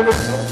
Música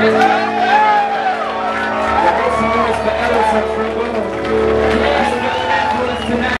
you.